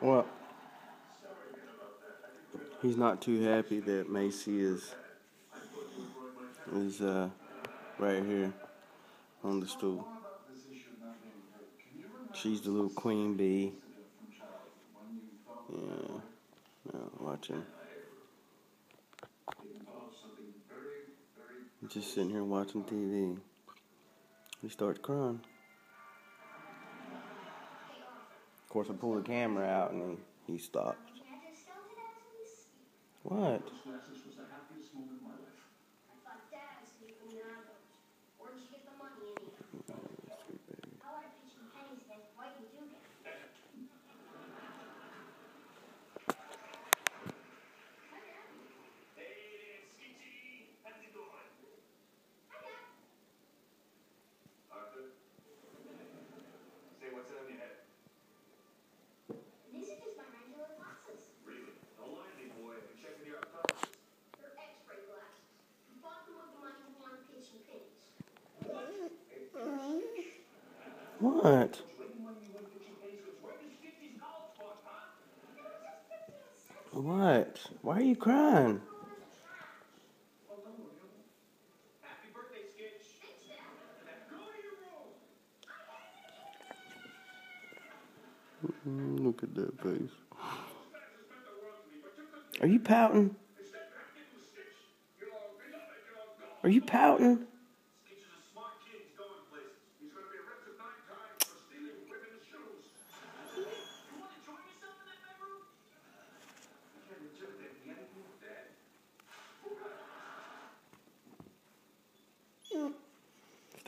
Well, he's not too happy that Macy is is uh right here on the stool. She's the little queen bee. Yeah, yeah watching. Just sitting here watching TV. He starts crying. Of course, I pull the camera out and he, he stops. What? What? What? Why are you crying? Mm, look at that face. Are you pouting? Are you pouting?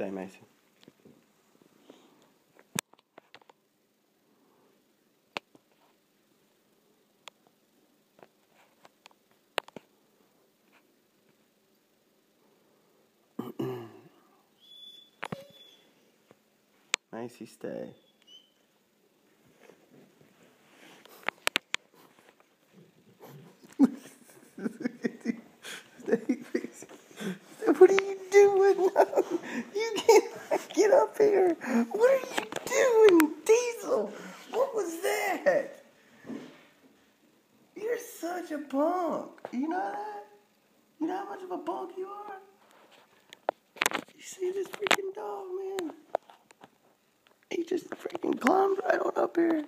Stay, Macy. Macy, stay. What are you doing? You can't get up here. What are you doing, Diesel? What was that? You're such a punk. You know that? You know how much of a punk you are? You see this freaking dog, man? He just freaking climbed right on up here.